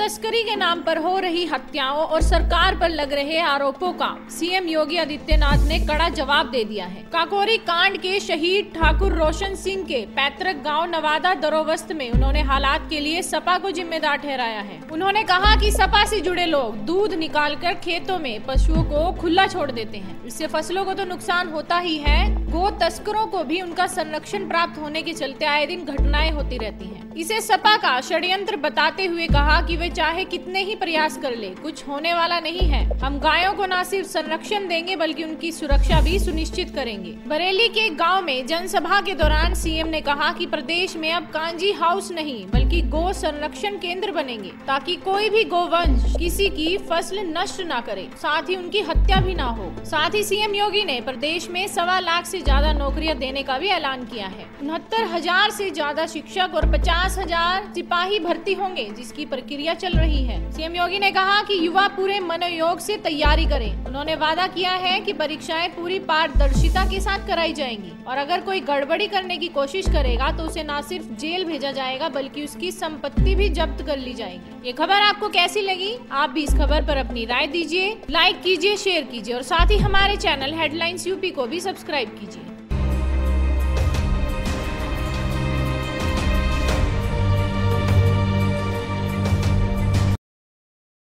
तस्करी के नाम पर हो रही हत्याओं और सरकार पर लग रहे आरोपों का सीएम योगी आदित्यनाथ ने कड़ा जवाब दे दिया है। काकोरी कांड के शहीद ठाकुर रोशन सिंह के पैतृक गाँव नवादा दरोवस्त में उन्होंने हालात के लिए सपा को जिम्मेदार ठहराया है। उन्होंने कहा कि सपा से जुड़े लोग दूध निकालकर खेतों में पशुओं को खुला छोड़ देते हैं। इससे फ़सलों को तो नुकसान होता ही है। गो तस्करों को भी उनका संरक्षण प्राप्त होने के चलते आए दिन घटनाएँ होती रहती हैं। इसे सपा का षड्यंत्र बताते हुए कहा कि वे चाहे कितने ही प्रयास कर ले, कुछ होने वाला नहीं है। हम गायों को न सिर्फ़ संरक्षण देंगे, बल्कि उनकी सुरक्षा भी सुनिश्चित करेंगे। बरेली के गाँव में जनसभा के दौरान सीएम ने कहा कि प्रदेश में अब कांजी हाउस नहीं, बल्कि गो संरक्षण केंद्र बनेंगे, ताकि कोई भी गोवंश किसी की फ़सल नष्ट न करे। साथ ही उनकी हत्या भी न हो। साथ ही सीएम योगी ने प्रदेश में सवा लाख ऐसी ज़्यादा नौकरियाँ देने का भी ऐलान किया है। उनहत्तर हज़ार से ज़्यादा शिक्षक और पचास हज़ार सिपाही भर्ती होंगे, जिसकी प्रक्रिया चल रही है। सीएम योगी ने कहा कि युवा पूरे मनोयोग से तैयारी करें। उन्होंने वादा किया है कि परीक्षाएँ पूरी पारदर्शिता के साथ कराई जाएँगी। और अगर कोई गड़बड़ी करने की कोशिश करेगा तो उसे न सिर्फ़ जेल भेजा जाएगा, बल्कि उसकी संपत्ति भी जब्त कर ली जाएगी। ये खबर आपको कैसी लगी? आप भी इस खबर पर अपनी राय दीजिए, लाइक कीजिए, शेयर कीजिए, और साथ ही हमारे चैनल हेडलाइंस यूपी को भी सब्सक्राइब कीजिए।